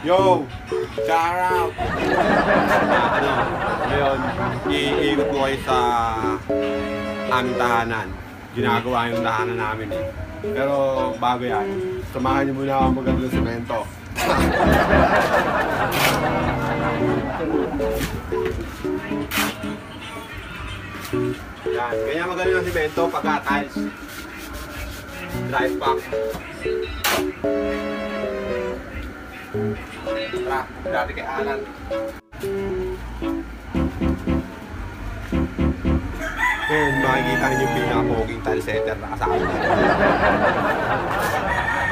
Yo! Shout out! ano, ngayon, iikot ko kayo sa aming tahanan. Ginagawa yung tahanan namin eh. Pero bago yan, samahan niyo muna ako maganda semento. yan, kaya magaling ng semento pagka tiles. Drive pack. Tara, dati kay Alan. Ngayon, makikita niyo yung pinaka-poging tile setter na kasama.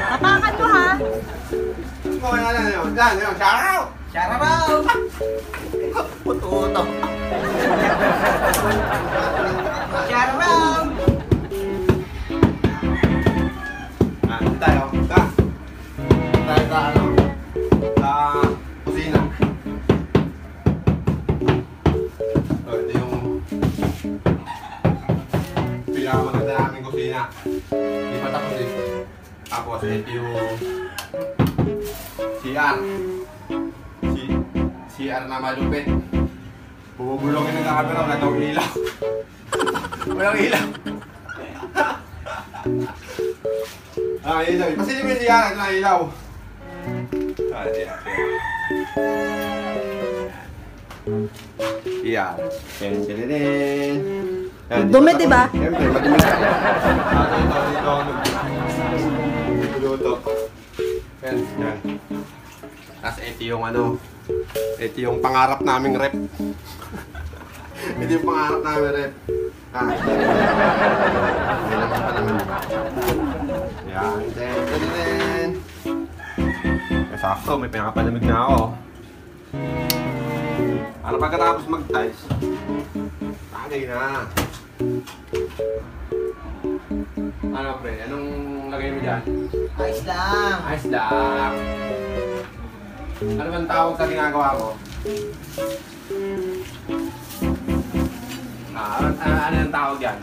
Tapakan mo ha! Okay na lang yun. Yan, yun. Shout out! Sharabaw! Puto-uto. Sharabaw! Namin kusina. Hindi pa tapos eh. Tapos, ito yung CR. Si CR na malupit. Bubulongin ng camera, wala daw ilaw. Walang ilaw. Ah, ilaw. Kasi yung may CR, na ilaw. Ah, CR. CR. Ten, ten, ten, ten. Yan, Dumi, di ba? Siyempre, madumi dito. Yan, yan. Tapos ito yung ano, ito yung pangarap naming rep. ito yung pangarap namin rep. Ah. May laman pa naman. Yan. Ten, ten, ten. Eh, sakto, may pinakapalamig na ako. Para pagkatapos mag-tiles, tagay na. Ano pre, anong lagay mo dyan? Ayos lang! Ayos lang. Ano bang tawag sa ginagawa ko? Ah, ano, ano, ano yung tawag yan?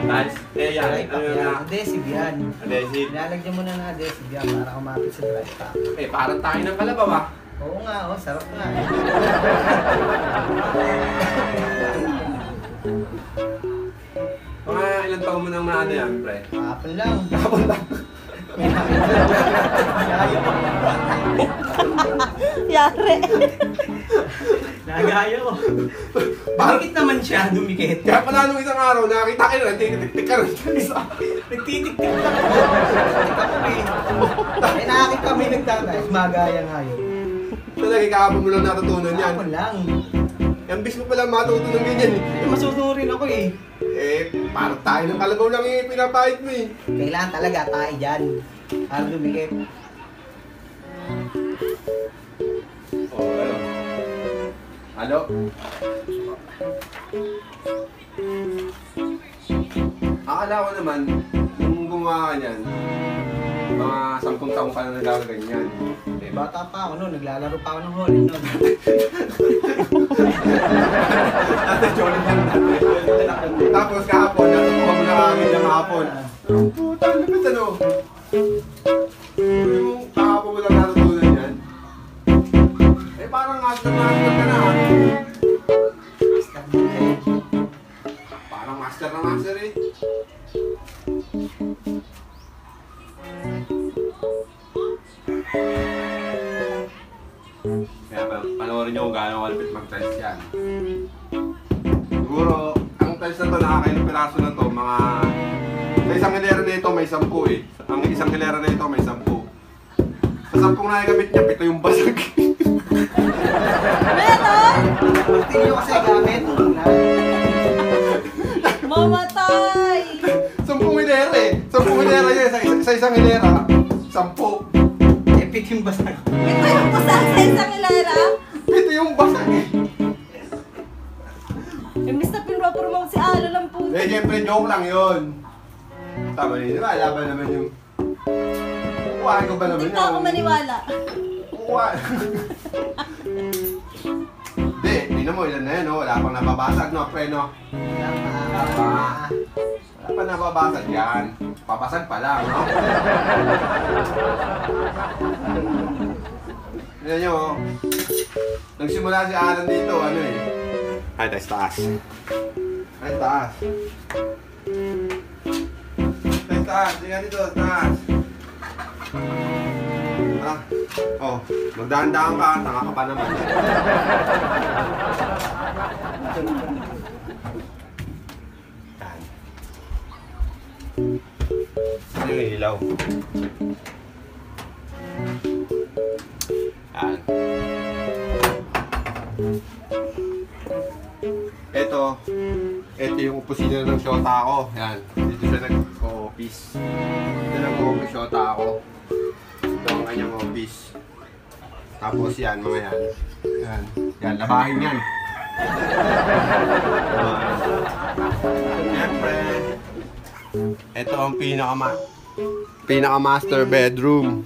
Tiles? Eh, yan. Ano yan. na? Adhesive yan. Adhesive. Nilalagyan mo na ng adhesive yan para kumapit sa dry pack. Eh, parang tayo ng kalabaw ah. Oo nga, oh, sarap nga. Mga ilang taon mo nang maano yan, pre? Kapon lang. Kapon lang. Ko. Parang- Bakit naman siya dumikit? Kaya pala nung isang araw, nakita ka rin sa Nagtitik-tik lang ako. Nagtitik ako eh. Eh nakakita kami nagtatayos, magaya nga yun. Talaga, kahapon mo lang natutunan yan. Kapon lang. Yung bis mo pala matutunan ganyan eh. Eh, masusunod rin ako eh. Eh, parang tayo ng kalabaw lang yung pinapahit mo eh. Kailangan talaga tayo dyan. Para dumikit. Oo, ano? Ano? Akala ko naman, nung gumawa ka niyan, mga sampung taong ka na nagaganyan. Eh, bata pa ako noon, naglalaro pa ako ng holy noon. tiles na to, nakakailang piraso na to, mga... Sa isang hilera na ito, may sampu eh. Ang isang hilera na ito, may sampu. Sa sampung nakikabit niya, pito yung basag. Pati nyo kasi gamit. Mamatay! sampung hilera eh. Sampung hilera niya, sa, isa- sa isang hilera, sampu. Epic yung basag. Joke lang yun. Tama yun, di ba? Laban naman yung... Kukuhain ko ba naman Hindi ako maniwala. Kukuha. Hindi, tingnan mo, ilan na yan, no? Wala pang nababasag, no? Pre, no? Ah. Wala pa nababasag yan. Papasag pa lang, no? Tignan nyo, oh. Nagsimula si Alan dito, ano eh. Ay, tayo sa taas. Ay, taas. Tayo taas, tingnan dito, taas. Ah, oh, magdahan-dahan ka, tanga ka pa naman. Ano yung ilaw? Ito yung opisina ng shota ko. Yan, dito siya nag-office. Dito nag-office shota ako. Ito ang kanyang office. Tapos yan, mga yan. Yan, yan, labahin yan. Siyempre, ito ang pinaka pinaka master bedroom.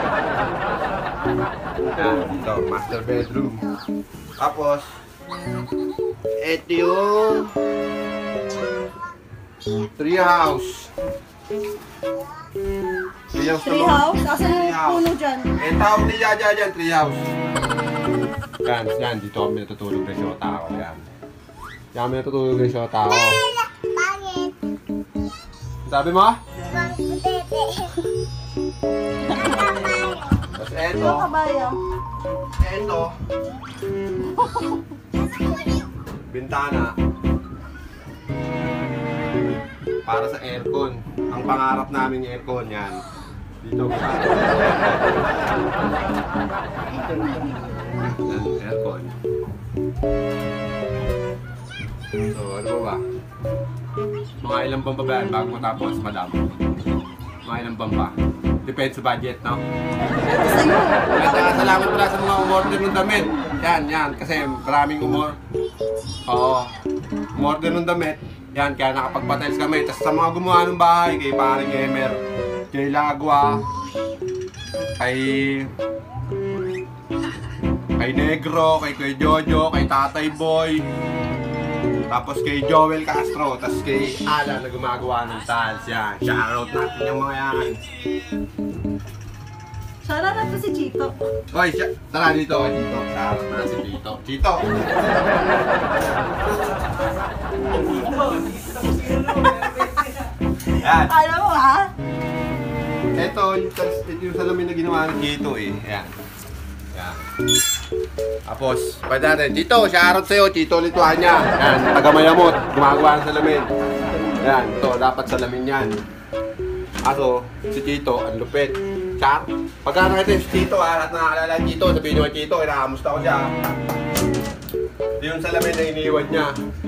Ito, master bedroom. Tapos, ito yung tree house. Tree house Tree house? Asan Tree yung house. puno dyan? Eh, tawag ni Jaja dyan, tree house. Yan, yan, dito kami natutulog ng shota ako. Yan. Yan kami natutulog ng shota ako. Bakit? Sabi mo? Bang eto, kabaya? eto, bintana. Para sa aircon. Ang pangarap namin aircon yan. Dito. Yan, aircon. So, ano ba ba? Mga ilang bamba ba yan bago matapos, madam? Mga ilang bamba? Depende sa budget, no? Sa'yo. At salamat pala sa mga umorder ng damit. Yan, yan. Kasi maraming umor. Oo. Umorder ng damit. Yan, kaya nakapagpatiles kami. Tapos sa mga gumawa ng bahay, kay paring Emer, kay Lagwa, kay kay Negro, kay Kuya Jojo, kay Tatay Boy, tapos kay Joel Castro, tapos kay Alan na gumagawa ng tiles. Yan, shoutout natin yung mga yan. Na to si Chito. Hoy, siya, tara dito, Chito. Shoutout na si Chito. Chito! Yan. Alam mo ha? Ito, yung, tas- yung salamin na ginawa ng Chito eh. Yan. Yan. Tapos, pwede natin. Chito, shoutout sa'yo. Chito Lituania. Yan, taga Mayamot. Gumagawa ng salamin. Yan, ito, dapat salamin yan. Aso, si Chito, ang lupit. Char, pagka nakita yung si Chito, ha, lahat na nakaalala ang Chito, sabihin nyo kay Chito, kinakamusta ko siya. Ito yung salamin na iniwan niya.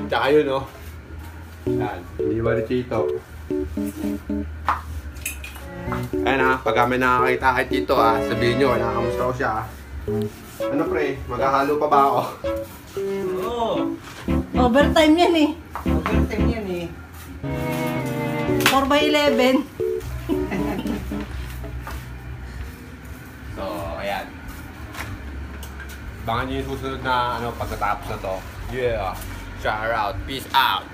Tsaka yun, no? Yan, iniwan ni Chito. Ayan ha, pag kami nakakita kay Tito ha, sabihin nyo, nakakamusta ko siya ha. Ano pre, maghahalo pa ba ako? Oo. Overtime yan eh. Overtime yan eh. 4 by 11. Ayan. Abangan nyo yung susunod na ano pagkatapos na to. Yeah. Shout out. Peace out.